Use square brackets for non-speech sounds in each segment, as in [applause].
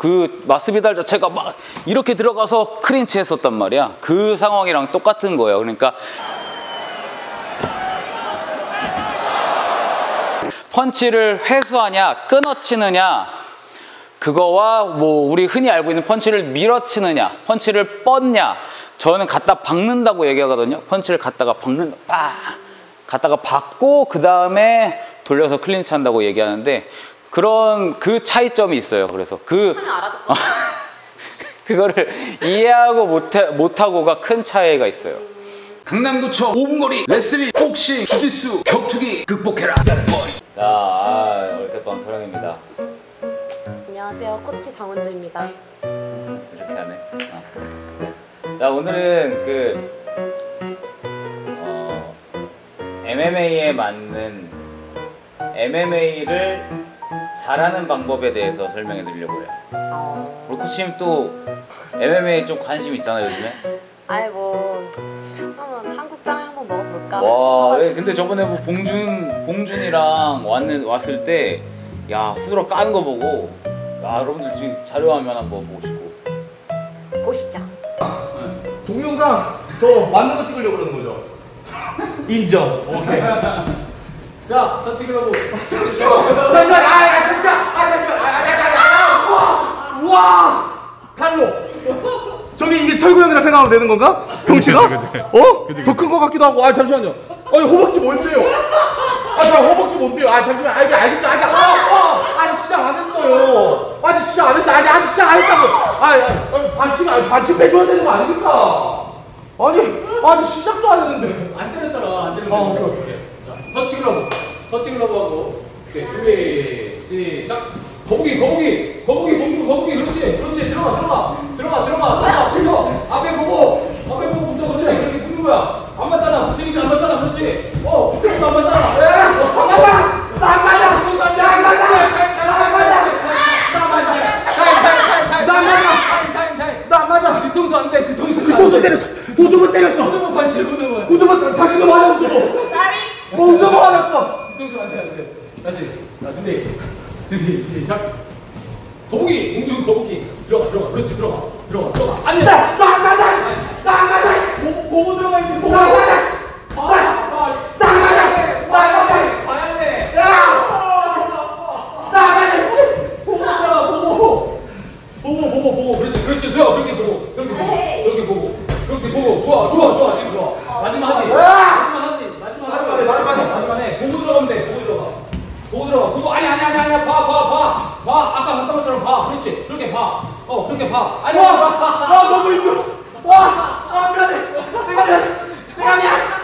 그 마스비달 자체가 막 이렇게 들어가서 크린치 했었단 말이야. 그 상황이랑 똑같은 거예요. 그러니까 펀치를 회수하냐, 끊어치느냐, 그거와 뭐 우리 흔히 알고 있는 펀치를 밀어치느냐, 펀치를 뻗냐, 저는 갖다 박는다고 얘기하거든요. 펀치를 갖다가 박는다, 빠, 갖다가 박고 그 다음에 돌려서 클린치 한다고 얘기하는데 그런 그 차이점이 있어요. 그래서 그 [laughs] 그거를 이해하고 못해, 못하고가 큰 차이가 있어요. 강남구청 5분 거리 레슬링, 복싱, 주짓수, 격투기 극복해라. 자, 아, 월드빵 털형입니다. 안녕하세요. 코치 장은주입니다. 이렇게 하네. 어. 자, 오늘은 그 어, MMA에 맞는 MMA를 잘하는 방법에 대해서 설명해 드리려고 해요. 어... 우리 코치님 또 MMA 좀 관심 있잖아요, 요즘에. 아이 뭐 한번 한국장을 한번 먹어볼까? 와. 예, 근데 저번에 뭐 봉준 봉준이랑 왔는 왔을 때, 야 후드로 까는 거 보고, 야 여러분들 지금 자료화면 한번 보고 싶고. 보시죠. 동영상 저 맞는 거 찍으려고 그러는 거죠? [laughs] 인정. 오케이. 자, 터치 글러브. 잠시만. 아, 아, 잠시만. 아, 잠시만. 아, 아, 아, 아, 아, 우와. 우와. 칼로. 저기 이게 철구 형이랑 생각하면 되는 건가? 덩치가? 어? 더큰거 같기도 하고. 아, 잠시만요. 아니, 허벅지 뭔데요? 아, 저 허벅지 뭔데요? 아, 잠시만. 아, 이게 알겠어. 아직, 아, 아, 아직 시작 안 했어요. 아직 시작 안 했어. 아직, 아직 시작 안 했다고. 아, 아, 아니, 반칙, 아니, 반칙 빼줘야 되는 거 아닙니까? 아니, 아직 시작도 안 했는데. 안 때렸잖아. 안. 아. 자, 터치 글러브. 터치 글러브 하고. 오케이, 준비, 시작. 거북이, 거북이, 거북이, 은주, 거북이. 그렇지, 그렇지. 들어가, 들어가, 들어가, 들어가, 들어가. 붙어. 앞에 보고, 앞에 보고 붙어. 그렇지. 그렇게 붙는 거야. 안 맞잖아. 붙으니까 안 맞잖아. 그렇지. 어, 붙으니까 안 맞잖아. 에, 안 맞아. 나안 맞아. 나안 맞아. 나안 맞아. 나안 맞아. 나안 맞아. 타임, 타임, 타임. 나 안 맞아. 뒤통수 안 돼. 뒤통수. 뒤통수 때렸어. 후두부 때렸어. 후두부만 반칙, 후두부만. 후두부 다시 너 맞아 후두부. 어, 후두부 맞았어. 뒤통수 안 돼, 안 돼. 다시. 자, 준비. 준비, 시작. 거북이, 은주 거북이. 들어가, 들어가. 그렇지, 들어가. 아니, 나, 나 안 맞아. 나 안 맞아. 고, 고고 들어가 있어. 고고. 나 안 맞아. 봐, 봐. 나안 맞아. 나안 맞아. 봐야 돼. 나안 맞아. 보고 들어가, 보고. 보고, 보고, 보고. 그렇지, 그렇지. 들어가. 그렇게 보고. 그렇게 보고. 그렇게 보고. 그렇게 보고. 좋아, 좋아, 좋아. 지금 좋아. 마지막 하지. 마지막 하지. 마지막 하지. 마지막에, 마지막에. 마지막 해. 보고 들어가면 돼. 보고 들어가. 보고 들어가. 보고. 아니, 아니, 아니, 아니. 봐, 봐, 봐. 봐. 아까 봤던 것처럼 봐. 그렇지. 그렇게 봐. 어, 그렇게 봐. 아니, 와. 와 너무 힘들어. 와, 와 미안해. 내가 미안. 내가 미안.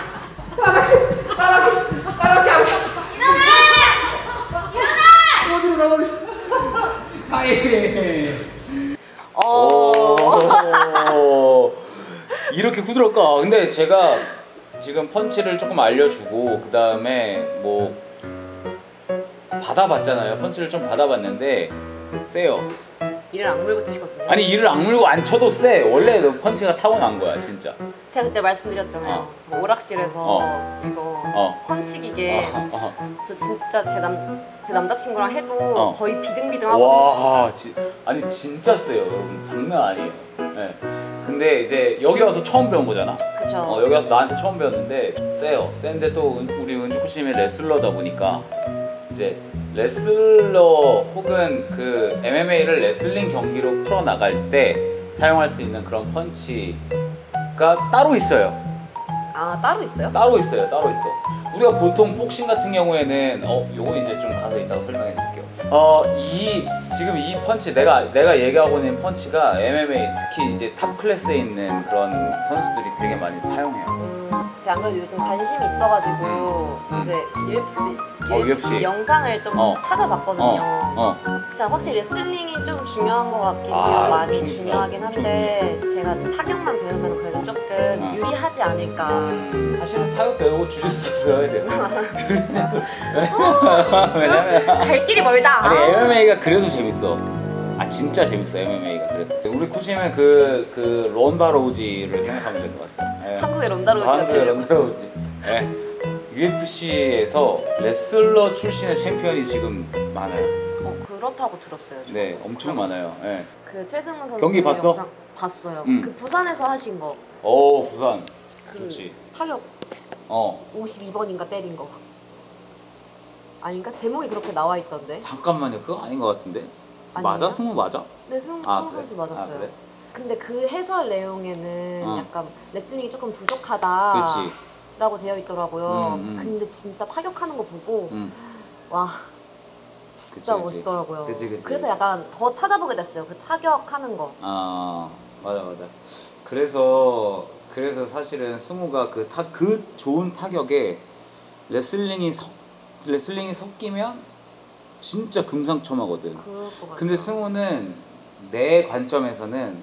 나나게, 나나게, 나나게 안. 어디로 나가니? 타임. 어... 오, 이렇게 부드럽까? 근데 제가 지금 펀치를 조금 알려주고 그 다음에 뭐 받아봤잖아요. 펀치를 좀 받아봤는데 세요. 이를 악물고 치거든요. 아니 이를 악물고 안 쳐도 세. 원래 너 펀치가 타고난 거야 진짜. 제가 그때 말씀드렸잖아요. 어. 저 오락실에서 어. 이거 어. 펀치 기계 어, 어. 저 진짜 제 남 제 남자친구랑 해도 어. 거의 비등비등하거든요. 와, 지, 아니 진짜 세요, 여러분. 장난 아니에요. 네. 근데 이제 여기 와서 처음 배운 거잖아. 그쵸. 어, 여기 와서 나한테 처음 배웠는데 세요. 센데 또 은- 우리 은주 코치님이 레슬러다 보니까 이제 레슬러 혹은 그 MMA를 레슬링 경기로 풀어 나갈 때 사용할 수 있는 그런 펀치가 따로 있어요. 아 따로 있어요? 따로 있어요. 따로 있어. 우리가 보통 복싱 같은 경우에는 어 요건 이제 좀 가서 이따가 설명해 드릴게요. 어이 지금 이 펀치 내가 내가 얘기하고 있는 펀치가 MMA 특히 이제 top class에 있는 그런 선수들이 되게 많이 사용해요. 음, 제가 안 그래도 요즘 관심이 있어가지고 음. 이제 UFC, 어, UFC. 영상을 좀 어. 찾아봤거든요. 어. 진짜 확실히 레슬링이 좀 중요한 것 같긴 해요. 아, 많이 좀 중요하긴 한데 제가 타격만 배우면 그래도 조금 어. 유리하지 않을까. 사실은 타격 배우고 주짓수 배워야 돼요. [laughs] [laughs] 왜냐면 갈 길이 멀다. 아니 MMA가 그래서 재밌어. 아 진짜 재밌어 MMA가 그래서. 우리 코치님은 그 그 론다 로우지를 생각하면 될 것 같아요. 예. 한국의 론다 로우지가 한국의 론다 로우지. 예. UFC에서 레슬러 출신의 챔피언이 지금 많아요. 어, 그렇다고 들었어요. 저는. 네, 엄청 많아요. 예. 그 최승우 선수 경기 봤어? 영상 봤어요. 음. 그 부산에서 하신 거. 오, 부산. 그 그렇지. 타격 어. 52번인가 때린 거. 아닌가? 제목이 그렇게 나와 있던데. 잠깐만요. 그거 아닌 것 같은데. 아니에요? 맞아? 승우 맞아? 네, 승우 아, 그래? 선수 맞았어요. 아, 그래? 근데 그 해설 내용에는 어. 약간 레슬링이 조금 부족하다라고 그렇지. 되어 있더라고요. 음, 음. 근데 진짜 타격하는 거 보고 응. 와 진짜 그치, 그치. 멋있더라고요. 그치, 그치. 그래서 약간 더 찾아보게 됐어요. 그 타격하는 거. 아, 맞아, 맞아. 그래서, 그래서 사실은 승우가 그 타, 그 좋은 타격에 레슬링이 섞, 레슬링이 섞이면 진짜 금상첨화거든. 그럴 것 같아요. 근데 승우는 내 관점에서는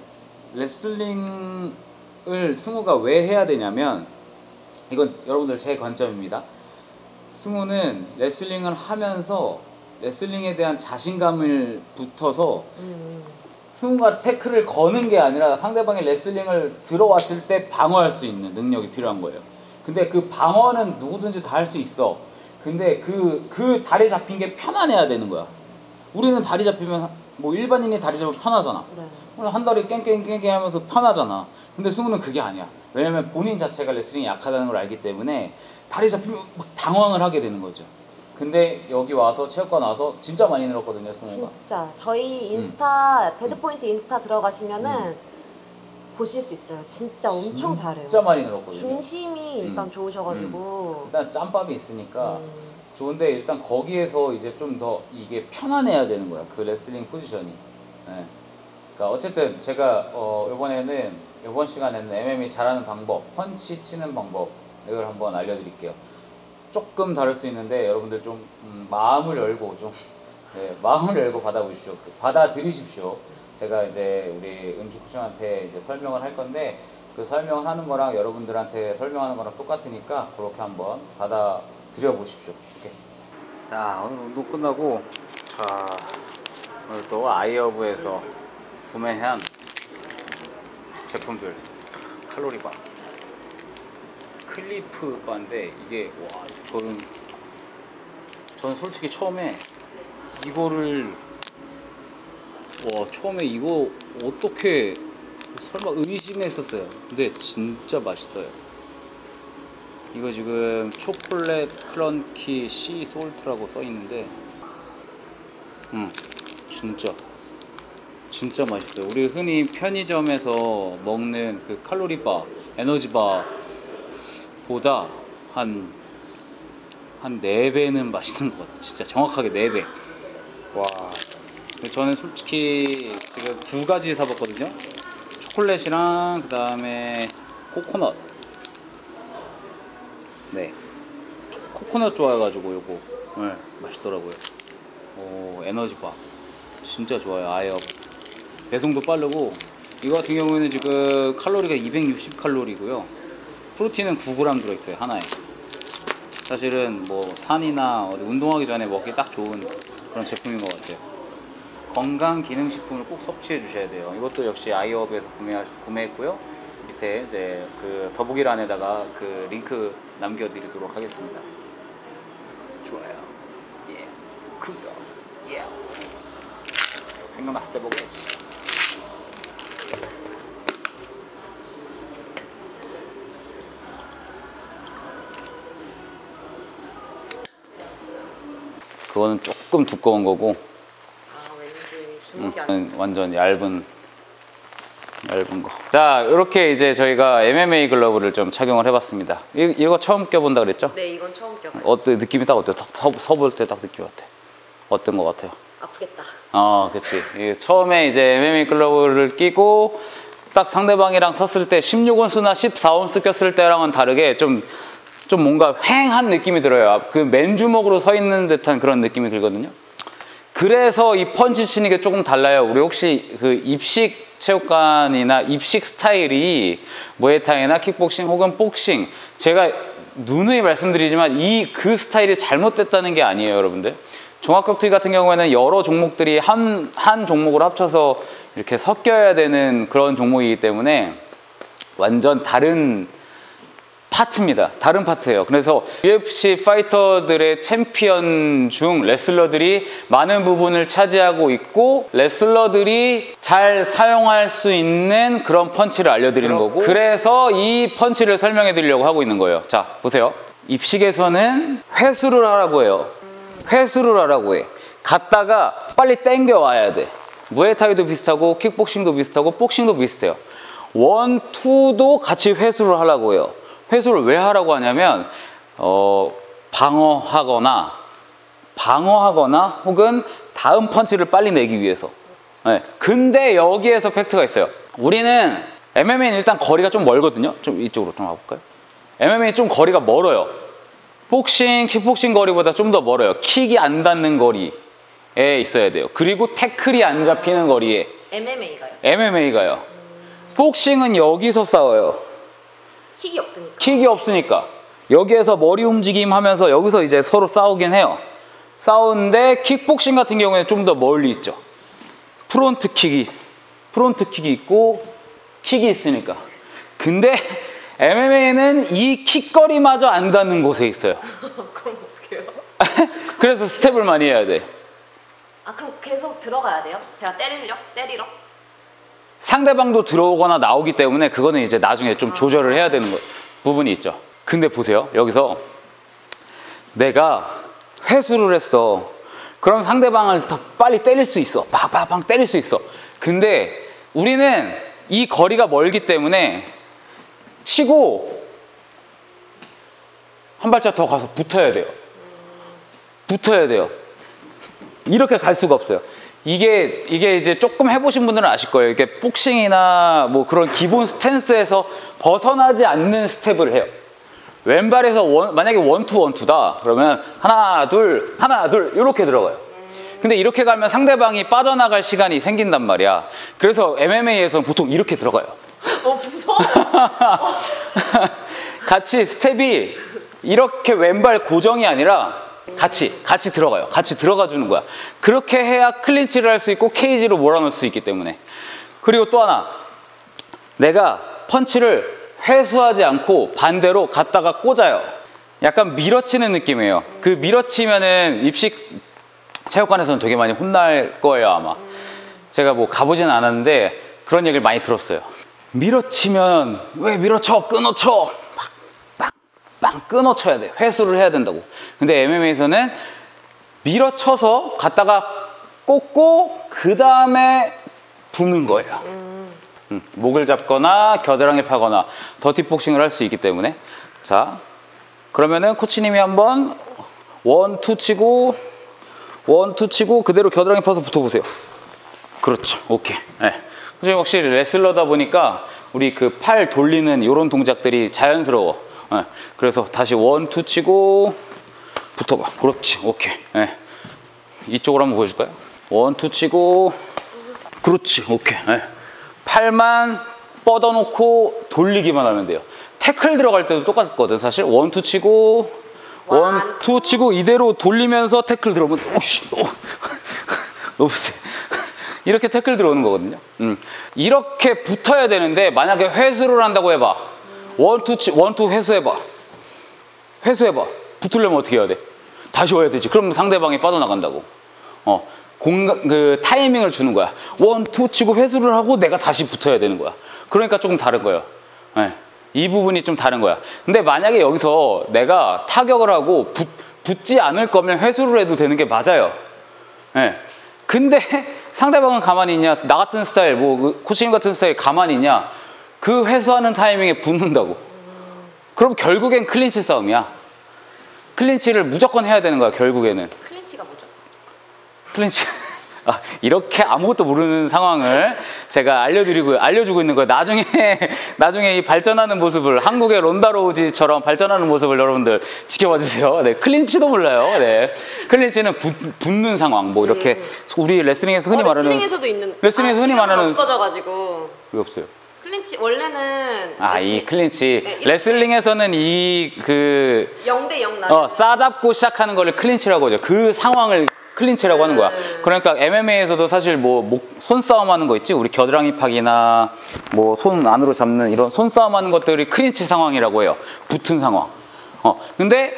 레슬링을 승우가 왜 해야 되냐면 이건 여러분들 제 관점입니다. 승우는 레슬링을 하면서 레슬링에 대한 자신감을 붙어서 음, 승우가 태클을 거는 게 아니라 상대방이 레슬링을 들어왔을 때 방어할 수 있는 능력이 필요한 거예요. 근데 그 방어는 누구든지 다 할 수 있어. 근데 그, 그 다리 잡힌 게 편안해야 되는 거야. 우리는 다리 잡히면 뭐 일반인이 다리 잡으면 편하잖아. 네. 한 다리 깽깽깽깽 하면서 편하잖아. 근데 승우는 그게 아니야. 왜냐면 본인 자체가 레슬링이 약하다는 걸 알기 때문에 다리 잡히면 막 당황을 하게 되는 거죠. 근데 여기 와서 체육관 와서 진짜 많이 늘었거든요, 승우가. 진짜 저희 인스타 음. Dead Point 인스타 들어가시면은 보실 수 있어요. 진짜 엄청 잘해요. 진짜 많이 늘었거든요. 중심이 일단 음. 좋으셔가지고 일단 짬밥이 있으니까 음, 좋은데 일단 거기에서 이제 좀 더 이게 편안해야 되는 거야 그 레슬링 포지션이. 예. 그러니까 어쨌든 제가 어 이번에는 이번 시간에는 MMA 잘하는 방법, 펀치 치는 방법 이걸 한번 알려드릴게요. 조금 다를 수 있는데 여러분들 좀 음, 마음을 열고 좀 네, 마음을 열고 받아보십시오. 받아들이십시오. 제가 이제 우리 은주 쿠션한테 이제 설명을 할 건데 그 설명을 하는 거랑 여러분들한테 설명하는 거랑 똑같으니까 그렇게 한번 받아들여 보십시오. 이렇게. 자 오늘 운동 끝나고 자 오늘 또 아이어브에서 구매한 제품들 칼로리 바 클리프 바인데 이게 와 저는 저는 솔직히 처음에 이거를 와 처음에 이거 어떻게 설마 의심했었어요 근데 진짜 맛있어요 이거 지금 초콜릿 크런키 씨 솔트라고 써 있는데 음 진짜 진짜 맛있어요 우리 흔히 편의점에서 먹는 그 칼로리바 에너지바 보다 한, 한 4배는 맛있는 것 같아요. 진짜 정확하게 4배. 와. 저는 솔직히 지금 두 가지 사봤거든요. 초콜릿이랑 그 다음에 코코넛. 네. 코코넛 좋아해가지고 요거. 네, 맛있더라고요. 오, 에너지바. 진짜 좋아요. 아예 배송도 빠르고. 이거 같은 경우에는 지금 칼로리가 260 칼로리고요. 프로틴은 9g 들어있어요 하나에 사실은 뭐 산이나 어디 운동하기 전에 먹기 딱 좋은 그런 제품인 것 같아요 건강 기능 식품을 꼭 섭취해 주셔야 돼요. 이것도 역시 아이업에서 구매 구매했고요. 밑에 이제 그 더보기란에다가 그 링크 남겨드리도록 하겠습니다. 좋아요. 예. 구독. 예. 생각났을 때 먹어야지. 그거는 조금 두꺼운 거고. 아 안 음, 완전 얇은 얇은 거. 자 이렇게 이제 저희가 MMA 글러브를 좀 착용을 해봤습니다. 이, 이거 처음 껴본다 그랬죠? 네 이건 처음 껴봐요. 어때 느낌이 딱 어때? 서볼 때 딱 느낌 어때? 어떤 거 같아요? 아프겠다. 어, 그치. 이 처음에 이제 MMA 글러브를 끼고 딱 상대방이랑 섰을 때 16온스나 14온스 꼈을 때랑은 다르게 좀, 좀 뭔가 휑한 느낌이 들어요. 그 맨주먹으로 서 있는 듯한 그런 느낌이 들거든요. 그래서 이 펀치 치는 게 조금 달라요. 우리 혹시 그 입식 체육관이나 입식 스타일이 무에타이나 킥복싱 혹은 복싱 제가 누누이 말씀드리지만 이 그 스타일이 잘못됐다는 게 아니에요, 여러분들. 종합격투기 같은 경우에는 여러 종목들이 한, 한 종목으로 합쳐서 이렇게 섞여야 되는 그런 종목이기 때문에 완전 다른 파트입니다. 다른 파트예요. 그래서 UFC 파이터들의 챔피언 중 레슬러들이 많은 부분을 차지하고 있고 레슬러들이 잘 사용할 수 있는 그런 펀치를 알려드리는 거고 그래서 이 펀치를 설명해 드리려고 하고 있는 거예요. 자, 보세요. 입식에서는 회수를 하라고 해요. 회수를 하라고 해. 갔다가 빨리 땡겨 와야 돼. 무에타이도 비슷하고 킥복싱도 비슷하고 복싱도 비슷해요. 원, 투도 같이 회수를 하라고 해요. 회수를 왜 하라고 하냐면 어, 방어하거나 방어하거나 혹은 다음 펀치를 빨리 내기 위해서. 네. 근데 여기에서 팩트가 있어요. 우리는 MMA는 일단 거리가 좀 멀거든요. 좀 이쪽으로 좀 와볼까요? MMA 좀 거리가 멀어요. 복싱, 킥복싱 거리보다 좀 더 멀어요. 킥이 안 닿는 거리에 있어야 돼요. 그리고 태클이 안 잡히는 거리에 MMA가요. MMA가요. 복싱은 여기서 싸워요. 킥이 없으니까. 킥이 없으니까 여기에서 머리 움직임 하면서 여기서 이제 서로 싸우긴 해요. 싸우는데 킥복싱 같은 경우에는 좀 더 멀리 있죠. front kick이 front kick이 있고 킥이 있으니까. 근데 [laughs] MMA는 이 킥거리마저 안 닿는 곳에 있어요. [laughs] 그럼 어떡해요? [laughs] 그래서 스텝을 많이 해야 돼. 아 그럼 계속 들어가야 돼요? 제가 때리려? 때리러? 상대방도 들어오거나 나오기 때문에 그거는 이제 나중에 좀 조절을 해야 되는 거, 부분이 있죠. 근데 보세요. 여기서 내가 회수를 했어. 그럼 상대방을 더 빨리 때릴 수 있어. 팍팍팍 때릴 수 있어. 근데 우리는 이 거리가 멀기 때문에 치고 한 발짝 더 가서 붙어야 돼요. 붙어야 돼요. 이렇게 갈 수가 없어요. 이게 이게 이제 조금 해보신 분들은 아실 거예요. 이게 복싱이나 뭐 그런 기본 스탠스에서 벗어나지 않는 스텝을 해요. 왼발에서 원, 만약에 원투 원투다 그러면 하나 둘 하나 둘 이렇게 들어가요. 근데 이렇게 가면 상대방이 빠져나갈 시간이 생긴단 말이야. 그래서 MMA에서는 보통 이렇게 들어가요. 어 무서워. [laughs] 같이 스텝이 이렇게 왼발 고정이 아니라 같이 같이 들어가요. 같이 들어가 주는 거야. 그렇게 해야 클린치를 할 수 있고 케이지로 몰아넣을 수 있기 때문에. 그리고 또 하나 내가 펀치를 회수하지 않고 반대로 갔다가 꽂아요. 약간 밀어치는 느낌이에요. 그 밀어치면은 입식 체육관에서는 되게 많이 혼날 거예요 아마. 제가 뭐 가보지는 않았는데 그런 얘기를 많이 들었어요. 밀어치면 왜 밀어쳐 끊어쳐 빵 끊어쳐야 돼. 회수를 해야 된다고. 근데 MMA에서는 밀어쳐서 갔다가 꽂고 그 다음에 부는 거예요. 음, 목을 잡거나 겨드랑이 파거나 더티복싱을 할 수 있기 때문에 자 그러면은 코치님이 한번 one two 치고 one two 치고 그대로 겨드랑이 파서 붙어보세요. 그렇죠. 오케이. 네. 확실히 레슬러다 보니까 우리 그 팔 돌리는 이런 동작들이 자연스러워. 네. 그래서 다시 one two 치고 붙어봐. 그렇지. 오케이. 네. 이쪽으로 한번 보여줄까요? one two 치고 그렇지. 오케이. 네. 팔만 뻗어놓고 돌리기만 하면 돼요. 태클 들어갈 때도 똑같거든 사실. one two 치고 one two 치고 이대로 돌리면서 태클 들어오면 오씨 너무 [laughs] 너무 세. 이렇게 태클 들어오는 거거든요. 음. 이렇게 붙어야 되는데 만약에 회수를 한다고 해봐. one two 치 one two 회수해봐. 회수해봐. 붙으려면 어떻게 해야 돼? 다시 와야 되지. 그럼 상대방이 빠져나간다고. 어. 공간 그 타이밍을 주는 거야. one, two 치고 회수를 하고 내가 다시 붙어야 되는 거야. 그러니까 조금 다른 거예요. 예. 이 부분이 좀 다른 거야. 근데 만약에 여기서 내가 타격을 하고 붙, 붙지 않을 거면 회수를 해도 되는 게 맞아요. 예. 근데 [laughs] 상대방은 가만히 있냐? 나 같은 스타일, 뭐그 코치님 같은 스타일 가만히 있냐? 그 회수하는 타이밍에 붙는다고. 그럼 결국엔 클린치 싸움이야. 클린치를 무조건 해야 되는 거야, 결국에는. 클린치가 뭐죠? 클린치. [laughs] 아, 이렇게 아무것도 모르는 상황을 제가 알려드리고, 알려주고 있는 거예요. 나중에, [laughs] 나중에 이 발전하는 모습을, 한국의 론다 로우지처럼 발전하는 모습을 여러분들 지켜봐 주세요. 네, 클린치도 몰라요. 네. 클린치는 붙, 붙는 상황. 뭐 이렇게, 우리 레슬링에서 흔히 어, 말하는. 레슬링에서도 있는. 레슬링에서 흔히 지금은 말하는- 없어져가지고 왜 없어요? 클린치 원래는 아, 이 클린치. 네, 이렇게 레슬링에서는 이, 그, 0대 0 나. 어, 싸잡고 시작하는 거를 클린치라고 하죠. 그 상황을 클린치라고 하는 거야. 네. 그러니까 MMA에서도 사실 뭐 목- 손싸움 하는 거 있지? 우리 겨드랑이 파기나 뭐 손 안으로 잡는 이런 손싸움 하는 것들이 클린치 상황이라고 해요. 붙은 상황. 어. 근데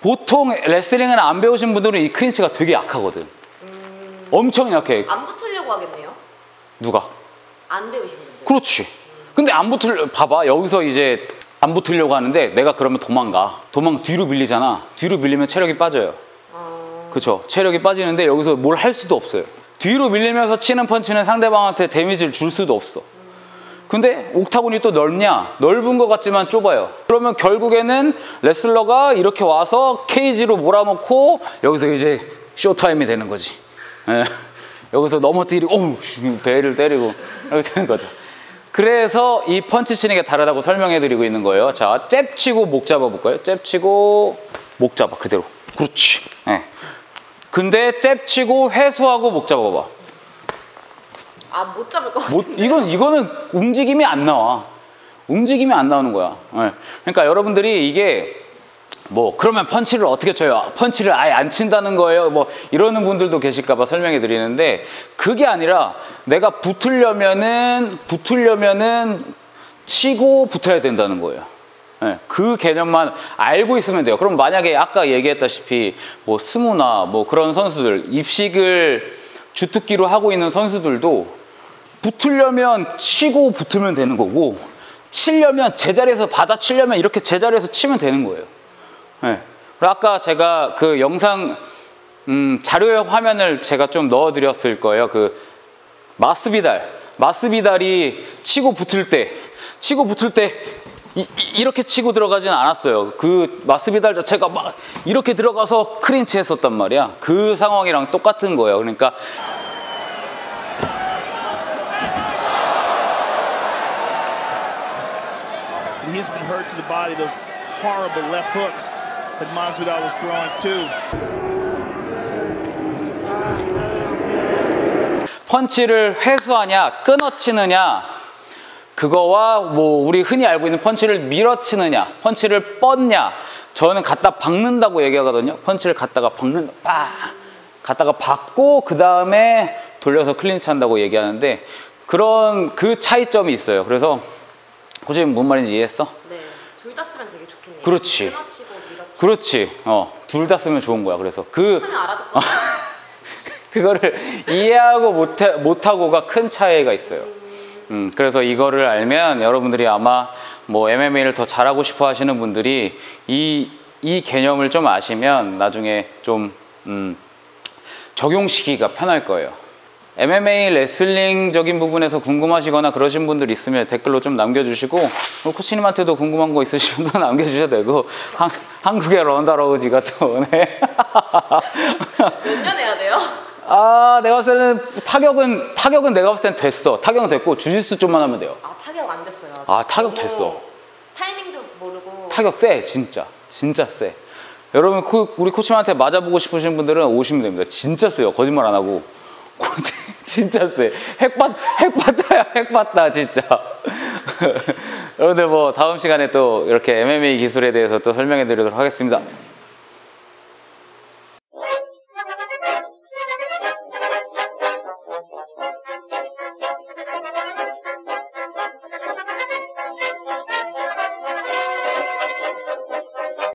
보통 레슬링을 안 배우신 분들은 이 클린치가 되게 약하거든. 엄청 약해. 안 붙으려고 하겠네요. 누가? 안 배우신 분들. 그렇지. 근데 안 붙을, 봐봐. 여기서 이제 안 붙으려고 하는데 내가 그러면 도망가. 도망 뒤로 밀리잖아. 뒤로 밀리면 체력이 빠져요. 어... 그쵸. 체력이 빠지는데 여기서 뭘 할 수도 없어요. 뒤로 밀리면서 치는 펀치는 상대방한테 데미지를 줄 수도 없어. 근데 옥타곤이 또 넓냐? 넓은 것 같지만 좁아요. 그러면 결국에는 레슬러가 이렇게 와서 케이지로 몰아넣고 여기서 이제 쇼타임이 되는 거지. 예. [laughs] 여기서 넘어뜨리고, 어우, 배를 때리고 이렇게 되는 거죠. 그래서 이 펀치 치는 게 다르다고 설명해 드리고 있는 거예요. 자, 잽 치고 목 잡아 볼까요? 잽 치고 목 잡아, 그대로. 그렇지. 예. 근데 잽 치고 회수하고 목 잡아 봐. 아, 못 잡을 것 같아. 못, 이건 이거는 움직임이 안 나와. 움직임이 안 나오는 거야. 예. 그러니까 여러분들이 이게 뭐 그러면 펀치를 어떻게 쳐요? 펀치를 아예 안 친다는 거예요. 뭐 이러는 분들도 계실까 봐 설명해 드리는데 그게 아니라 내가 붙으려면은 붙으려면은 치고 붙어야 된다는 거예요. 예, 그 개념만 알고 있으면 돼요. 그럼 만약에 아까 얘기했다시피 뭐 스무나 뭐 그런 선수들 입식을 주특기로 하고 있는 선수들도 붙으려면 치고 붙으면 되는 거고 치려면 제자리에서 받아 치려면 이렇게 제자리에서 치면 되는 거예요. 예. 그리고 아까 제가 그 영상 음, 자료 화면을 제가 좀 넣어드렸을 거예요. 그 마스비달, 마스비달이 치고 붙을 때, 치고 붙을 때 이, 렇게 치고 들어가진 않았어요. 그 마스비달 자체가 막 이렇게 들어가서 크린치 했었단 말이야. 그 상황이랑 똑같은 거예요. 그러니까 that Masvidal was throwing too. 펀치를 회수하냐, 끊어치느냐, 그거와 뭐 우리 흔히 알고 있는 펀치를 밀어치느냐, 펀치를 뻗냐, 저는 갖다 박는다고 얘기하거든요. 펀치를 갖다가 박는다, 빠, 갖다가 박고 그 다음에 돌려서 클린치 한다고 얘기하는데 그런 그 차이점이 있어요. 그래서 고재님 뭔 말인지 이해했어? 네. 둘 다 쓰면 되게 좋겠네요. 그렇지. 그렇지. 어, 둘 다 쓰면 좋은 거야. 그래서 그. [laughs] 그거를 이해하고 못해, 못하고가 큰 차이가 있어요. 음, 그래서 이거를 알면 여러분들이 아마 뭐 MMA를 더 잘하고 싶어 하시는 분들이 이, 이 개념을 좀 아시면 나중에 좀, 음, 적용시키기가 편할 거예요. MMA 레슬링적인 부분에서 궁금하시거나 그러신 분들 있으면 댓글로 좀 남겨주시고 뭐 코치님한테도 궁금한 거 있으시면 또 [laughs] 남겨주셔도 되고 한, 한국의 런다로우지가 또 네. 몇 년 해야 돼요? 아, 내가 봤을 때는 타격은 타격은 내가 봤을 땐 됐어. 타격은 됐고 주짓수 좀만 하면 돼요. 아, 타격 안 됐어요. 아직. 아, 타격 됐어. 타이밍도 모르고. 타격 세, 진짜. 진짜 세. 여러분 코- 우리 코치님한테 맞아보고 싶으신 분들은 오시면 됩니다. 진짜 세요. 거짓말 안 하고. 코치 [laughs] 진짜 세. 핵받 핵받다야, 핵받다 진짜. [laughs] 여러분들 뭐 다음 시간에 또 이렇게 MMA 기술에 대해서 또 설명해 드리도록 하겠습니다.